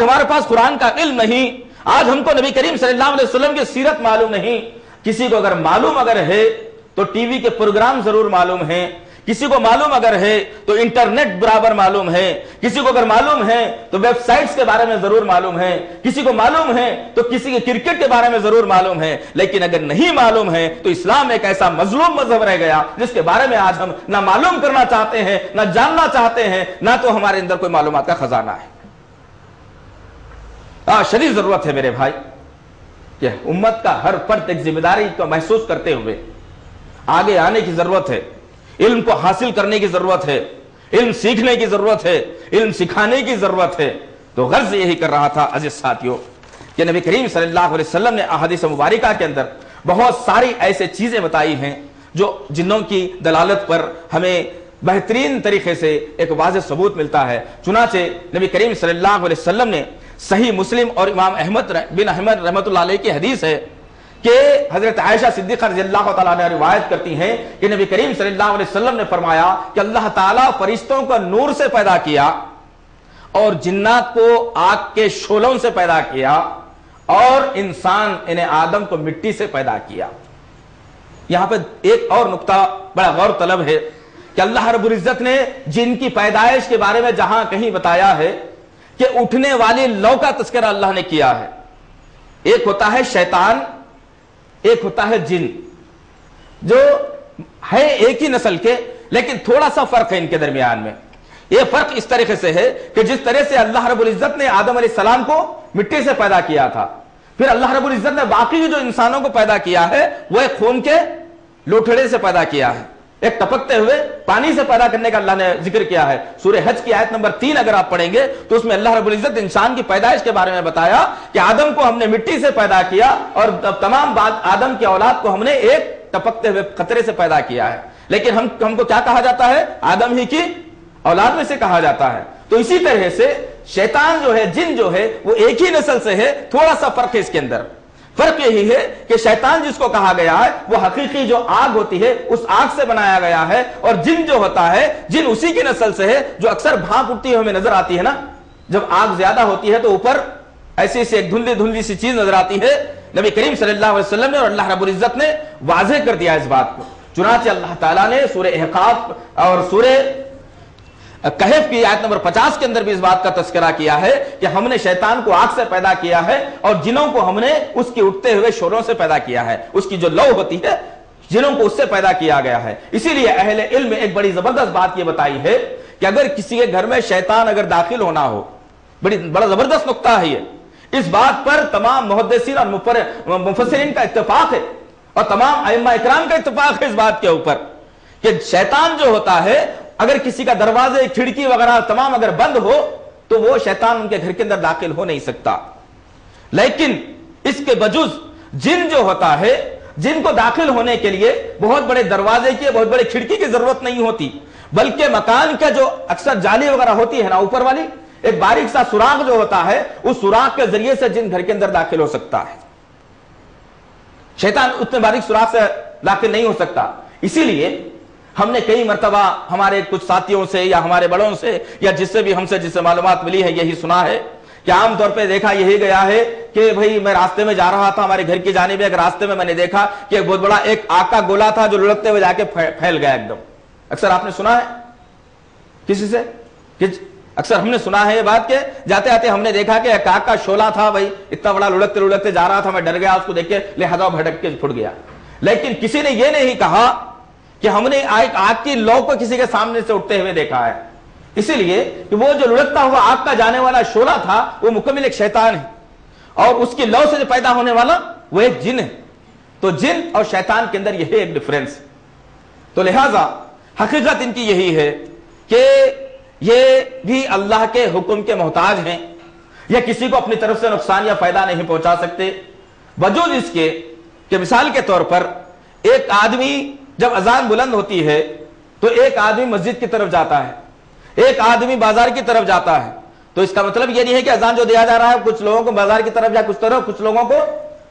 हमारे पास कुरान का इल्म नहीं। आज हमको नबी करीम सल्लल्लाहु अलैहि वसल्लम की सीरत मालूम नहीं। किसी को अगर मालूम अगर है तो टीवी के प्रोग्राम ज़रूर मालूम है। किसी को मालूम अगर है तो इंटरनेट बराबर मालूम है। किसी को अगर मालूम है तो वेबसाइट्स के बारे में ज़रूर मालूम है। किसी को मालूम है तो किसी के क्रिकेट के बारे में ज़रूर मालूम है। लेकिन अगर नहीं मालूम है तो इस्लाम एक ऐसा मजलूम मज़हब रह गया, जिसके बारे में आज हम ना मालूम करना चाहते हैं, ना जानना चाहते हैं, ना तो हमारे अंदर कोई मालूम का खजाना है। शरीर ज़रूरत है मेरे भाई। कि उम्मत का हर फर्द एक ज़िम्मेदारी को महसूस करते हुए आगे आने की ज़रूरत है। इल्म को हासिल करने की ज़रूरत है। इल्म सीखने की ज़रूरत है। इल्म सिखाने की ज़रूरत है। तो गर्ज यही कर रहा था अजिज साथियों कि नबी करीम सल्लल्लाहु अलैहि वसल्लम ने अहदीस मुबारिका के अंदर बहुत सारी ऐसे चीज़ें बताई हैं जो जिन्हों की दलालत पर हमें बेहतरीन तरीके से एक वाज सबूत मिलता है। चुनाचे नबी करीम सल्लल्लाहु अलैहि वसल्लम ने सही मुस्लिम और इमाम अहमद बिन अहमद रहमत की हदीस है कि हज़रत आयशा सिद्दीक़ ने रिवायत करती हैं कि नबी करीम सल्लल्लाहु अलैहि वसल्लम ने फरमाया कि अल्लाह ताला फरिश्तों को नूर से पैदा किया और जिन्नात को आग के शोलों से पैदा किया और इंसान इन्हें आदम को मिट्टी से पैदा किया। यहाँ पे एक और नुकता, बड़ा गौर तलब है कि अल्लाह रब्बुल इज़्ज़त ने जिनकी पैदाइश के बारे में जहाँ कहीं बताया है कि उठने वाली लौ का तस्करा अल्लाह ने किया है। एक होता है शैतान, एक होता है जिन, जो है एक ही नस्ल के, लेकिन थोड़ा सा फ़र्क है इनके दरमियान में। यह फ़र्क इस तरीके से है कि जिस तरह से अल्लाह रब्बुल इज़्ज़त ने आदम सलाम को मिट्टी से पैदा किया था, फिर अल्लाह रब्बुल इज़्ज़त ने बाकी जो इंसानों को पैदा किया है वह खून के लोठड़े से पैदा किया है। एक टपकते हुए पानी से पैदा करने का अल्लाह ने ज़िक्र किया है। सूर्य हज की आयत नंबर तीन अगर आप पढ़ेंगे तो उसमें अल्लाह रब्बुल इज़्ज़त इंसान की पैदाइश के बारे में बताया कि आदम को हमने मिट्टी से पैदा किया और तमाम बात आदम की औलाद को हमने एक टपकते हुए खतरे से पैदा किया है। लेकिन हम, हमको क्या कहा जाता है? आदम ही की औलाद में से कहा जाता है। तो इसी तरह से शैतान जो है, जिन जो है, वो एक ही नस्ल से है, थोड़ा सा फ़र्क है इसके अंदर। फ़र्क यही है कि शैतान जिसको कहा गया है, वो हकीकी जो आग होती है, उस आग से बनाया गया है, और जिन जो होता है, जिन उसी की नस्ल से है, जो अक्सर भाप उठती हमें नज़र आती है ना, जब आग ज़्यादा होती है तो ऊपर ऐसी ऐसी एक धुंधली धुंधली सी चीज़ नज़र आती है। नबी करीम सल्लल्लाहु अलैहि वसल्लम ने और अल्लाह रब्बुल इज़्ज़त ने वाजे कर दिया इस बात को। चुनाचे अल्लाह ताला ने सूर्य एहकाफ और सूर्य कहफ की आयत नंबर 50 के अंदर भी इस बात का तस्करा किया है कि हमने शैतान को आग से पैदा किया है और जिनों को हमने उसके उठते हुए शोरों से पैदा किया है। उसकी जो लौ होती है, जिनों को उससे पैदा किया गया है। इसीलिए अहले इल्म एक बड़ी ज़बरदस्त बात यह बताई है कि अगर किसी के घर में शैतान अगर दाखिल होना हो, बड़ी, बड़ा ज़बरदस्त नुकता है ये। इस बात पर तमाम मुहदसिन और मुफसरिन का इतफाक है और तमाम अम्मा इकराम का इतफाक है इस बात के ऊपर कि शैतान जो होता है अगर किसी का दरवाजे, खिड़की वगैरह तमाम अगर बंद हो तो वो शैतान उनके घर के अंदर दाखिल हो नहीं सकता। लेकिन इसके बजुज, जिन जो होता है, जिनको दाखिल होने के लिए बहुत बड़े दरवाजे की, बहुत बड़े खिड़की की ज़रूरत नहीं होती, बल्कि मकान का जो अक्सर जाली वगैरह होती है ना, ऊपर वाली, एक बारीक सा सुराग जो होता है, उस सुराग के ज़रिए से जिन घर के अंदर दाखिल हो सकता है। शैतान उतने बारीक सुराग से दाखिल नहीं हो सकता। इसीलिए हमने कई मरतबा हमारे कुछ साथियों से या हमारे बड़ों से या जिससे भी हमसे जिससे मालूम मिली है, यही सुना है। कि आमतौर पर देखा यही गया है कि भाई मैं रास्ते में जा रहा था, हमारे घर की जाने में एक रास्ते में मैंने देखा कि एक बहुत बड़ा एक आग का गोला था जो लुढ़कते हुए जाके फैल गया एकदम। अक्सर आपने सुना है? किसी से? कि अक्सर हमने सुना है ये बात के जाते आते हमने देखा कि एक आग का शोला था भाई, इतना बड़ा लुढ़कते लुढ़कते जा रहा था, मैं डर गया, उसको देख के लिहाजा भटक के फुट गया। लेकिन किसी ने यह नहीं कहा कि हमने आग आग की लौ को किसी के सामने से उठते हुए देखा है। इसीलिए कि वो जो लुढ़कता हुआ आग का जाने वाला शोला था, वो मुकम्मल एक शैतान है। और उसकी लौ से जो पैदा होने वाला, वो एक जिन है। तो जिन और शैतान के अंदर यही एक डिफरेंस तो लिहाजा, हकीकत इनकी यही है कि ये भी अल्लाह के हुक्म के मोहताज हैं, या किसी को अपनी तरफ़ से नुकसान या फ़ायदा नहीं पहुँचा सकते। वजूद इसके कि मिसाल के तौर पर, एक आदमी जब अजान बुलंद होती है तो एक आदमी मस्जिद की तरफ़ जाता है, एक आदमी बाज़ार की तरफ़ जाता है। तो इसका मतलब यह नहीं है कि अजान जो दिया जा रहा है, कुछ लोगों को बाज़ार की तरफ़ या कुछ तरफ़, कुछ लोगों को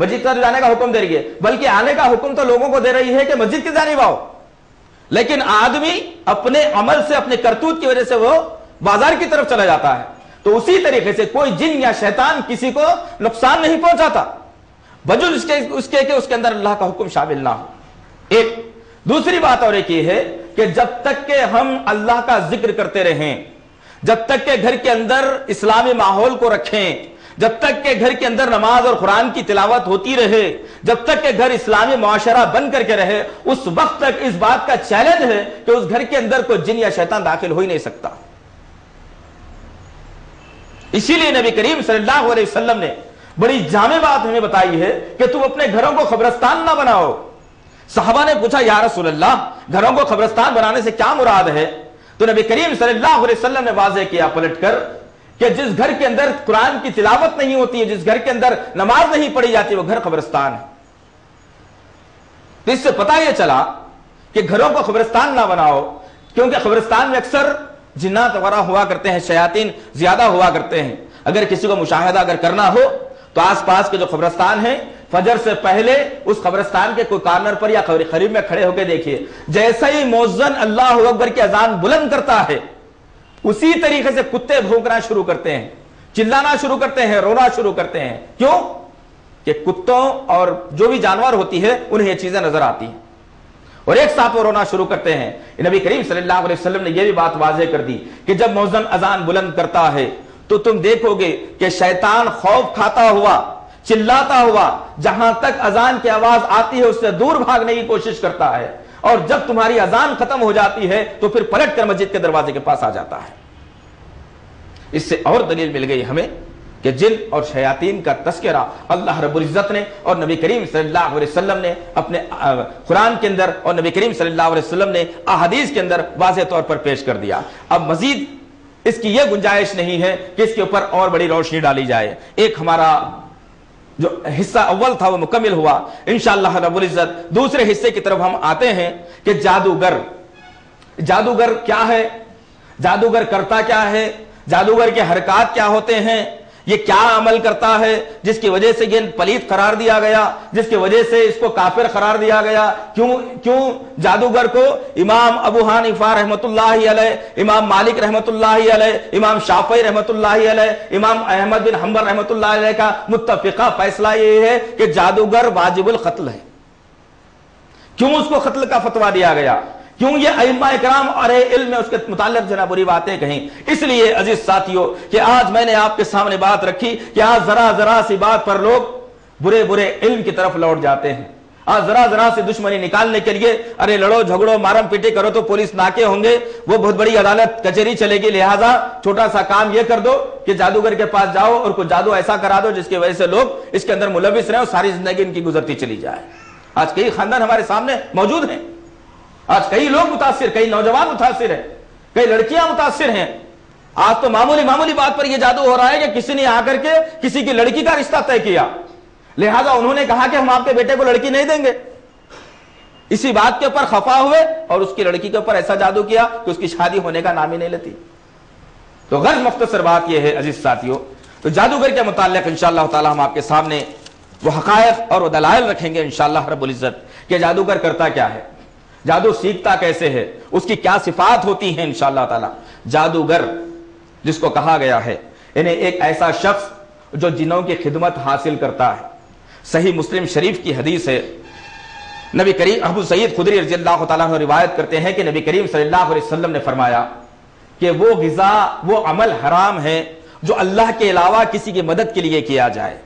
मस्जिद की तरफ़ जाने का हुक्म दे रही है। बल्कि आने का हुक्म तो लोगों को दे रही है कि मस्जिद की जानी आओ। लेकिन आदमी अपने अमल से, अपने करतूत की वजह से वो बाज़ार की तरफ़ चला जाता है। तो उसी तरीके से कोई जिन या शैतान किसी को नुकसान नहीं पहुंचाता। बजुल उसके उसके के उसके अंदर अल्लाह का हुक्म शामिल ना हो। एक दूसरी बात और एक ये है कि जब तक के हम अल्लाह का ज़िक्र करते रहें, जब तक के घर के अंदर इस्लामी माहौल को रखें, जब तक के घर के अंदर नमाज़ और कुरान की तिलावत होती रहे, जब तक के घर इस्लामी माशरा बन करके रहे, उस वक्त तक इस बात का चैलेंज है कि उस घर के अंदर कोई जिन या शैतान दाखिल हो ही नहीं सकता। इसीलिए नबी करीम सल्लल्लाहु अलैहि वसल्लम ने बड़ी जामे बात हमें बताई है कि तुम अपने घरों को खबरस्तान ना बनाओ। साहबा ने पूछा, या रसूलल्लाह, घरों को खबरस्तान बनाने से क्या मुराद है? तो नबी करीम वसल्लम ने वाजे किया पलटकर कि जिस घर के अंदर कुरान की तिलावत नहीं होती है, जिस घर के अंदर नमाज़ नहीं पढ़ी जाती, वो घर खबरस्तान है। तो इससे पता यह चला कि घरों को खबरस्तान ना बनाओ, क्योंकि खबरस्तान में अक्सर जिन्नात वगैरह हुआ करते हैं, शयातीन ज़्यादा हुआ करते हैं। अगर किसी को मुशाहिदा अगर करना हो तो आसपास के जो खबरस्तान है फजर से पहले उस खबरस्तान के कोई कार्नर पर या करीब में खड़े होकर देखिए। जैसे ही मोजन अल्लाह अकबर की अजान बुलंद करता है, उसी तरीके से कुत्ते भूखना शुरू करते हैं, चिल्लाना शुरू करते हैं, रोना शुरू करते हैं। क्यों? कि कुत्तों और जो भी जानवर होती है, उन्हें ये चीज़ें नज़र आती हैं। और एक साथ वो रोना शुरू करते हैं। नबी करीम सल्लल्लाहु अलैहि वसल्लम ने यह भी बात वाजह कर दी कि जब मौजन अजान बुलंद करता है तो तुम देखोगे कि शैतान खौफ खाता हुआ चिल्लाता हुआ, जहाँ तक अजान की आवाज़ आती है, उससे दूर भागने की कोशिश करता है। और जब तुम्हारी अजान खत्म हो जाती है तो फिर पलट कर मस्जिद के दरवाजे के पास आ जाता है। इससे और दलील मिल गई हमें कि जिन और शयातीन का तस्करा अल्लाह रबुल्ज़त ने और नबी करीम सल्लल्लाहु अलैहि वसल्लम ने अपने कुरान के अंदर और नबी करीम सल्लल्लाहु अलैहि वसल्लम ने अहदीस के अंदर वाज तौर पर पेश कर दिया। अब मजीद इसकी यह गुंजाइश नहीं है कि इसके ऊपर और बड़ी रोशनी डाली जाए। एक हमारा जो हिस्सा अव्वल था, वो मुकम्मल हुआ। इनशाला रबुल इज़्ज़त। दूसरे हिस्से की तरफ़ हम आते हैं कि जादूगर। जादूगर क्या है? जादूगर करता क्या है? जादूगर के हरकत क्या होते हैं? ये क्या अमल करता है, जिसकी वजह से ये पलीत करार दिया गया, जिसकी वजह से इसको काफिर करार दिया गया? क्यों क्यों जादूगर को इमाम अबू हानिफा रहमत इमाम मालिक रहमत इमाम शाफी रहमत इमाम अहमद बिन हम्बर रहमत का मुतफिका फैसला ये है कि जादूगर वाजिबुल कत्ल है। क्यों उसको कत्ल का फतवा दिया गया? क्यों ये अम्मा कराम और इल्म उसके मुतालिक जना बुरी बातें कहीं? इसलिए अज़ीज़ साथियों, कि आज मैंने आपके सामने बात रखी कि आज जरा जरा सी बात पर लोग बुरे बुरे इल्म की तरफ़ लौट जाते हैं। आज जरा जरा से दुश्मनी निकालने के लिए, अरे लड़ो, झगड़ो, मारम पीटे करो तो पुलिस नाके होंगे, वो बहुत बड़ी अदालत, कचहरी चलेगी, लिहाजा छोटा सा काम ये कर दो कि जादूगर के पास जाओ और कुछ जादू ऐसा करा दो जिसकी वजह से लोग इसके अंदर मुलविस रहे और सारी ज़िंदगी इनकी गुजरती चली जाए। आज कई खानदान हमारे सामने मौजूद हैं। आज कई लोग मुतासर, कई नौजवान मुतासर है, कई लड़कियाँ मुतासर हैं। आज तो मामूली मामूली बात पर यह जादू हो रहा है कि किसी ने आकर के किसी की लड़की का रिश्ता तय किया। लिहाजा उन्होंने कहा कि हम आपके बेटे को लड़की नहीं देंगे। इसी बात के ऊपर खफा हुए और उसकी लड़की के ऊपर ऐसा जादू किया कि उसकी शादी होने का नाम ही नहीं लेती। तो गर्ज मुख्तसर बात यह है अज़ीज़ साथियों तो जादूगर के मुतालिक इंशाला हम आपके सामने वो हकायत और वो दलायल रखेंगे इंशाला रबुल्ज़त कि जादूगर करता क्या है। जादू सीखता कैसे है? उसकी क्या सिफात होती है इंशाला ताला? जादूगर, जिसको कहा गया है, इन्हें एक ऐसा शख्स जो जिनों की खिदमत हासिल करता है। सही मुस्लिम शरीफ की हदीस है। नबी करीम, अबू सईद खुदरी रज़ी अल्लाह रिवायत करते हैं कि नबी करीम वसल्लम ने फरमाया कि वो गज़ा, वो अमल हराम है जो अल्लाह के अलावा किसी की मदद के लिए किया जाए।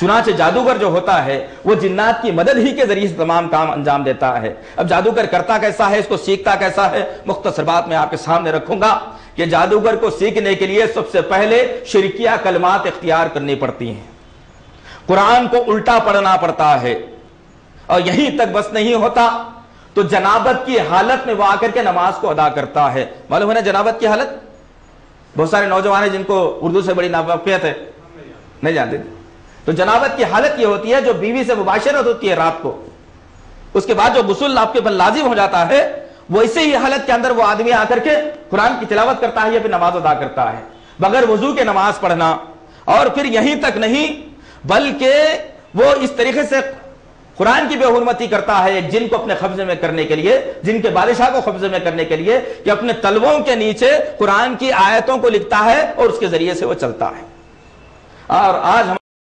चुनाचे जादूगर जो होता है, वो जिन्नात की मदद ही के ज़रिए तमाम काम अंजाम देता है। अब जादूगर करता कैसा है, इसको सीखता कैसा है, मुख्तर बात मैं आपके सामने रखूँगा कि जादूगर को सीखने के लिए सबसे पहले शिरकिया कलमात इख्तियार करनी पड़ती हैं। कुरान को उल्टा पढ़ना पड़ता है। और यहीं तक बस नहीं होता तो जनाबत की हालत में वो आकर के नमाज़ को अदा करता है। मालूम है ना जनाबत की हालत? बहुत सारे नौजवान है जिनको उर्दू से बड़ी नावाफियत है। नहीं जानते? तो जनाबत की हालत यह होती है, जो बीवी से मुबाशरत होती है रात को। उसके बाद जो गुसल आपके पर लाजिम हो जाता है वैसे ही हालत के अंदर वो आदमी आकर के कुरान की तिलावत करता है या फिर नमाज़ अदा करता है। बगैर वज़ू के नमाज़ पढ़ना, और फिर यहीं तक नहीं, बल्कि वो इस तरीके से कुरान की बेहरमती करता है एक जिन को अपने कब्जे में करने के लिए, जिनके बादशाह को कब्जे में करने के लिए, कि अपने तलवों के नीचे कुरान की आयतों को लिखता है और उसके ज़रिए से वो चलता है। और आज हम